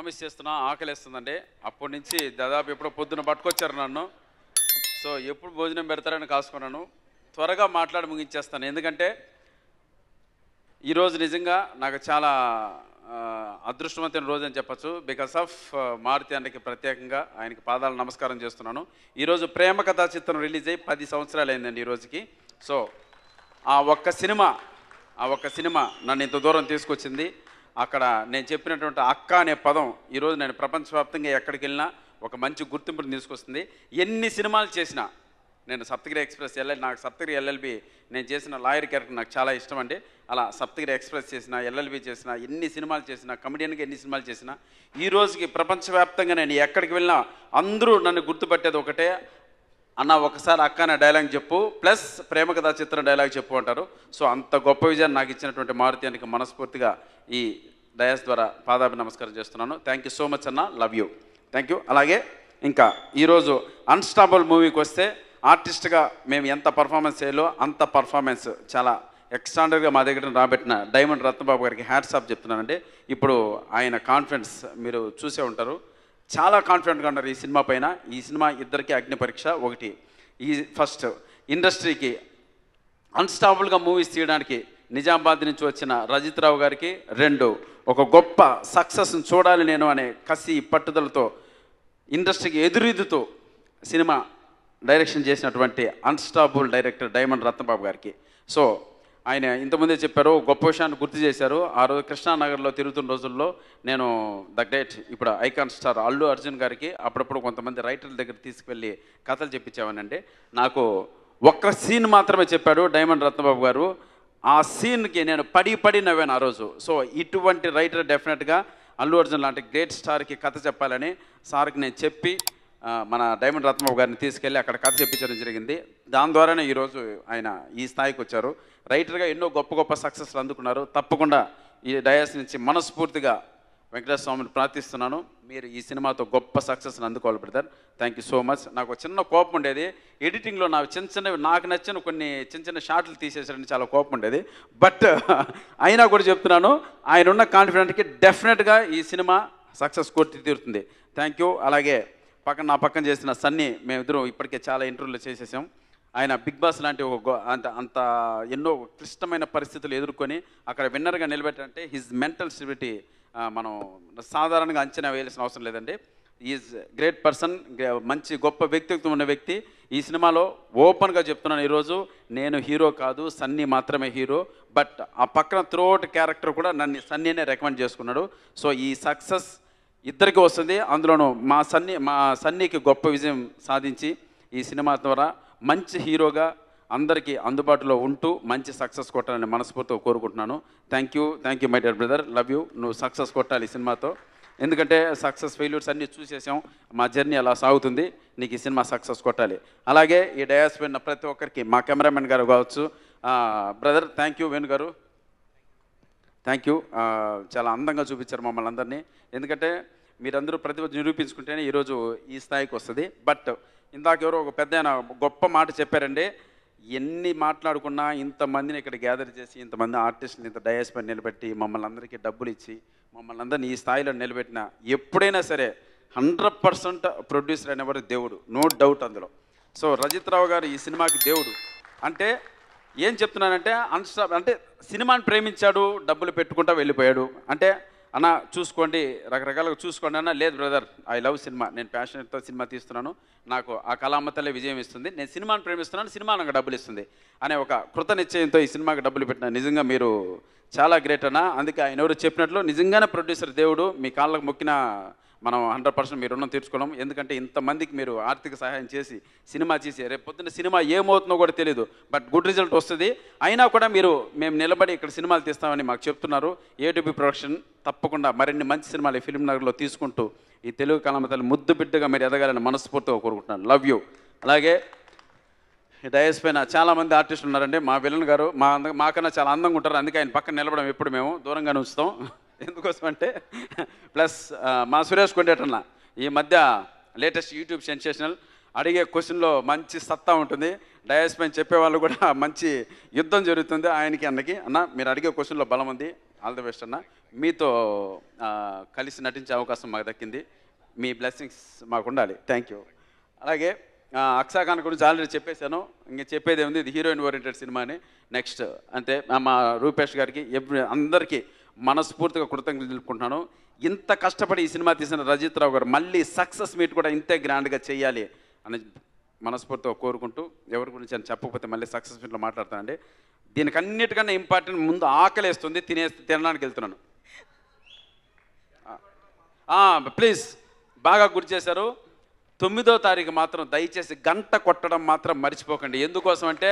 Promise చేస్తున్నా ఆకలిస్తుందండి. అప్పటి నుంచి దాదాపు ఎప్పుడో పొద్దున పట్టుకొచ్చారు నన్ను. సో ఎప్పుడు భోజనం పెడతారని కాసుకున్నాను. త్వరగా మాట్లాడి ముగించేస్తాను. ఎందుకంటే ఈరోజు నిజంగా నాకు చాలా అదృష్టవంతమైన రోజు అని చెప్పచ్చు. బికాస్ ఆఫ్ మారుతి అన్నకి ప్రత్యేకంగా ఆయనకి పాదాలు నమస్కారం చేస్తున్నాను. ఈరోజు ప్రేమ కథా చిత్రం రిలీజ్ అయ్యి పది సంవత్సరాలు అయిందండి ఈ రోజుకి. సో ఆ ఒక్క సినిమా ఆ ఒక్క సినిమా నన్ను ఇంత దూరం తీసుకొచ్చింది. అక్కడ నేను చెప్పినటువంటి అక్క అనే పదం ఈరోజు నేను ప్రపంచవ్యాప్తంగా ఎక్కడికి వెళ్ళినా ఒక మంచి గుర్తింపును తీసుకొస్తుంది. ఎన్ని సినిమాలు చేసినా నేను సప్తగిరి ఎక్స్ప్రెస్ ఎల్ఎల్ నాకు సప్తగిరి ఎల్ఎల్బి నేను చేసిన లాయర్ క్యారెక్టర్ నాకు చాలా ఇష్టం అండి. అలా సప్తగిరి ఎక్స్ప్రెస్ చేసిన ఎల్ఎల్బి చేసిన ఎన్ని సినిమాలు చేసినా కమెడియన్గా ఎన్ని సినిమాలు చేసినా ఈ రోజుకి ప్రపంచవ్యాప్తంగా నేను ఎక్కడికి వెళ్ళినా అందరూ నన్ను గుర్తుపట్టేది ఒకటే. అన్న ఒకసారి అక్క అనే డైలాగ్ చెప్పు ప్లస్ ప్రేమ కథా చిత్రం డైలాగ్ చెప్పు అంటారు. సో అంత గొప్ప విజయాన్ని నాకు ఇచ్చినటువంటి మారుతి మనస్ఫూర్తిగా ఈ డయాస్ ద్వారా పాదాభి నమస్కారం చేస్తున్నాను. థ్యాంక్ యూ సో మచ్ అన్న. లవ్ యూ థ్యాంక్ యూ అలాగే ఇంకా ఈరోజు అన్స్టాబుల్ మూవీకి వస్తే ఆర్టిస్ట్గా మేము ఎంత పర్ఫార్మెన్స్ చేయాలో అంత పర్ఫార్మెన్స్ చాలా ఎక్స్టాండర్డ్గా మా దగ్గర రాబెట్టిన డైమండ్ రత్నబాబు గారికి హ్యాట్స్ ఆఫ్ చెప్తున్నానండి. ఇప్పుడు ఆయన కాన్ఫిడెన్స్ మీరు చూసే ఉంటారు. చాలా కాన్ఫిడెంట్గా ఉన్నారు ఈ సినిమా పైన. ఈ సినిమా ఇద్దరికి అగ్ని పరీక్ష ఒకటి. ఈ ఫస్ట్ ఇండస్ట్రీకి అన్స్టాబుల్గా మూవీస్ తీయడానికి నిజామాబాద్ నుంచి వచ్చిన రజిత్ రావు గారికి రెండు ఒక గొప్ప సక్సెస్ని చూడాలి నేను అనే కసి పట్టుదలతో ఇండస్ట్రీకి ఎదురీదుతో సినిమా డైరెక్షన్ చేసినటువంటి అన్స్టాబుల్ డైరెక్టర్ డైమండ్ రత్నబాబు గారికి. సో ఆయన ఇంతకుముందే చెప్పారు గొప్ప విషయాన్ని గుర్తు చేశారు. ఆ రోజు కృష్ణానగర్లో తిరుగుతున్న రోజుల్లో నేను ద గ్రేట్ ఇప్పుడు ఐకాన్ స్టార్ అల్లు అర్జున్ గారికి అప్పుడప్పుడు కొంతమంది రైటర్ల దగ్గర తీసుకువెళ్ళి కథలు చెప్పించామనండి నాకు ఒక్క సీన్ మాత్రమే చెప్పాడు డైమండ్ రత్నబాబు గారు. ఆ సీన్కి నేను పడి పడి నవ్వాను ఆ రోజు. సో ఇటువంటి రైటర్ డెఫినెట్గా అల్లు అర్జున్ లాంటి గ్రేట్ స్టార్కి కథ చెప్పాలని సార్కి నేను చెప్పి మన డైమండ్ రత్నబాబు గారిని తీసుకెళ్ళి అక్కడ కథ చెప్పించడం జరిగింది. దాని ద్వారానే ఈరోజు ఆయన ఈ స్థాయికి వచ్చారు. రైటర్గా ఎన్నో గొప్ప గొప్ప సక్సెస్లు అందుకున్నారు. తప్పకుండా ఈ డయాస్ నుంచి మనస్ఫూర్తిగా వెంకటేశ్వర స్వామిని ప్రార్థిస్తున్నాను. మీరు ఈ సినిమాతో గొప్ప సక్సెస్ని అందుకోవాలి brother thank you so much నాకు ఒక చిన్న కోపం ఉండేది. ఎడిటింగ్లో నాకు చిన్న చిన్నవి నాకు నచ్చిన కొన్ని చిన్న చిన్న షాట్లు తీసేసారని చాలా కోపం ఉండేది. బట్ అయినా కూడా చెప్తున్నాను ఆయన ఉన్న కాన్ఫిడెంట్కి డెఫినెట్గా ఈ సినిమా సక్సెస్ కొట్టి తీరుతుంది. థ్యాంక్ యూ అలాగే పక్కన నా పక్కన చేసిన సన్నీ మేమిద్దరం ఇప్పటికే చాలా ఇంటర్వ్యూలు చేసేసాం. ఆయన బిగ్ బాస్ లాంటి ఒక అంత అంత ఎన్నో క్లిష్టమైన పరిస్థితులు ఎదుర్కొని అక్కడ విన్నర్గా నిలబెట్టారంటే హిజ్ మెంటల్ స్టెబిలిటీ మనం సాధారణంగా అంచనా వేయాల్సిన అవసరం లేదండి. ఈజ్ గ్రేట్ పర్సన్ మంచి గొప్ప వ్యక్తిత్వం ఉన్న వ్యక్తి. ఈ సినిమాలో ఓపెన్గా చెప్తున్నాను ఈరోజు నేను హీరో కాదు సన్నీ మాత్రమే హీరో బట్ ఆ పక్కన త్రోట్ క్యారెక్టర్ కూడా నన్ను సన్నీనే రికమెండ్ చేసుకున్నాడు. సో ఈ సక్సెస్ ఇద్దరికి వస్తుంది. అందులోనూ మా సన్నీ మా సన్నీకి గొప్ప విజయం సాధించి ఈ సినిమా ద్వారా మంచి హీరోగా అందరికీ అందుబాటులో ఉంటూ మంచి సక్సెస్ కొట్టాలని మనస్ఫూర్తిగా కోరుకుంటున్నాను. Thank you thank you my dear brother love you నువ్వు సక్సెస్ కొట్టాలి సినిమాతో. ఎందుకంటే సక్సెస్ ఫెయిల్యూర్స్ అన్నీ చూసేసాం. మా జర్నీ అలా సాగుతుంది. నీకు ఈ సినిమా సక్సెస్ కొట్టాలి. అలాగే ఈ డయాస్ విన్న ప్రతి ఒక్కరికి మా కెమెరామెన్ గారు కావచ్చు. బ్రదర్ థ్యాంక్ యూ వేణు గారు. థ్యాంక్ యూ చాలా అందంగా చూపించారు మమ్మల్ని అందరినీ. ఎందుకంటే మీరందరూ ప్రతిభ నిరూపించుకుంటేనే ఈరోజు ఈ స్థాయికి వస్తుంది. బట్ ఇందాక ఎవరో ఒక పెద్ద గొప్ప మాట చెప్పారండి. ఎన్ని మాట్లాడుకున్నా ఇంతమందిని ఇక్కడ గ్యాదర్ చేసి ఇంతమంది ఆర్టిస్ట్ని ఇంత డయాస్ నిలబెట్టి మమ్మల్ని అందరికీ డబ్బులు ఇచ్చి మమ్మల్ని అందరినీ ఈ స్థాయిలో నిలబెట్టిన ఎప్పుడైనా సరే హండ్రెడ్ పర్సెంట్ ప్రొడ్యూసర్ అనేవాడు దేవుడు. నో డౌట్ అందులో. సో రజిత్ రావు గారు ఈ సినిమాకి దేవుడు. అంటే ఏం చెప్తున్నానంటే అన్స్టా అంటే సినిమాని ప్రేమించాడు డబ్బులు పెట్టుకుంటా వెళ్ళిపోయాడు. అంటే అన్న చూసుకోండి రకరకాలుగా చూసుకోండి అన్న. లేదు బ్రదర్ ఐ లవ్ సినిమా. నేను ప్యాషన్తో సినిమా తీస్తున్నాను. నాకు ఆ కళామతలే విజయం ఇస్తుంది. నేను సినిమాను ప్రేమిస్తున్నాను సినిమా నాకు డబ్బులు ఇస్తుంది అనే ఒక కృత నిశ్చయంతో ఈ సినిమాకి డబ్బులు పెట్టిన నిజంగా మీరు చాలా గ్రేట్ అన్న. అందుకే ఆయన ఎవరు చెప్పినట్లు నిజంగానే ప్రొడ్యూసర్ దేవుడు మీ కాళ్ళకు మొక్కిన మనం హండ్రెడ్ పర్సెంట్ మీరు రుణం తీర్చుకోవడం ఎందుకంటే ఇంతమందికి మీరు ఆర్థిక సహాయం చేసి సినిమా చేసి రేపు పొద్దున్న సినిమా ఏమవుతుందో కూడా తెలియదు బట్ గుడ్ రిజల్ట్ వస్తుంది. అయినా కూడా మీరు మేము నిలబడి ఇక్కడ సినిమాలు తీస్తామని మాకు చెప్తున్నారు. ఏటీపీ ప్రొడక్షన్ తప్పకుండా మరిన్ని మంచి సినిమాలు ఈ ఫిల్మ్ నగర్లో తీసుకుంటూ ఈ తెలుగు కళామతలు ముద్దు బిడ్డగా మీరు ఎదగాలని మనస్ఫూర్తిగా కోరుకుంటున్నాను. లవ్ యూ అలాగే డయస్ పైన చాలామంది ఆర్టిస్టులు ఉన్నారండి. మా విలన్ గారు మా అంద మాకన్నా చాలా అందంగా ఉంటారు. అందుకే ఆయన పక్కన నిలబడం ఎప్పుడు మేము దూరంగానే ఉంచుతాం. ఎందుకోసం అంటే ప్లస్ మా సురేష్ కొండేటన్న ఈ మధ్య లేటెస్ట్ యూట్యూబ్ సెన్సేషనల్ అడిగే క్వశ్చన్లో మంచి సత్తా ఉంటుంది. డయాస్ పైన చెప్పేవాళ్ళు కూడా మంచి యుద్ధం జరుగుతుంది ఆయనకి అన్నకి. అన్న మీరు అడిగే క్వశ్చన్లో బలం ఉంది. ఆల్ ది బెస్ట్ అన్న. మీతో కలిసి నటించే అవకాశం మాకు దక్కింది. మీ బ్లెస్సింగ్స్ మాకు ఉండాలి. థ్యాంక్ యూ అలాగే ఆ, గురించి ఆల్రెడీ చెప్పేశాను. ఇంకా చెప్పేది ఉంది ఇది హీరోయిన్ ఓరియంటెడ్ సినిమా అని నెక్స్ట్ అంటే మా రూపేష్ గారికి ఎవ్రీ అందరికీ మనస్ఫూర్తిగా కృతజ్ఞతలు తెలుపుకుంటున్నాను. ఇంత కష్టపడి ఈ సినిమా తీసిన రజిత్ రావు గారు మళ్ళీ సక్సెస్ మీట్ కూడా ఇంతే గ్రాండ్గా చేయాలి అని మనస్ఫూర్తిగా కోరుకుంటూ ఎవరి గురించి అని చెప్పకపోతే మళ్ళీ సక్సెస్ మీట్లో మాట్లాడతానండి. దీనికి అన్నిటికన్నా ఇంపార్టెంట్ ముందు ఆకలేస్తుంది తినే తినడానికి వెళ్తున్నాను. ప్లీజ్ బాగా గుర్తు చేశారు. తొమ్మిదో తారీఖు మాత్రం దయచేసి గంట కొట్టడం మాత్రం మర్చిపోకండి. ఎందుకోసం అంటే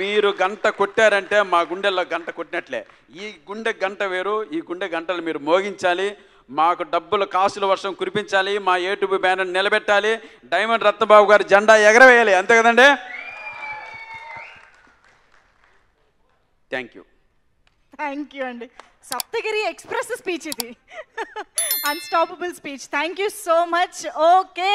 మీరు గంట కొట్టారంటే మా గుండెల్లో గంట కొట్టినట్లే. ఈ గుండె గంట వేరు ఈ గుండె గంటలు మీరు మోగించాలి. మాకు డబ్బులు కాసుల వర్షం కురిపించాలి మా యూట్యూబ్ బ్యానర్ నిలబెట్టాలి డైమండ్ రత్నబాబు గారి జెండా ఎగరవేయాలి. అంతే కదండి? Thank you. థ్యాంక్ యూ అండి. సప్తగిరి ఎక్స్ప్రెస్ స్పీచ్ ఇది. Unstoppable speech thank you so much okay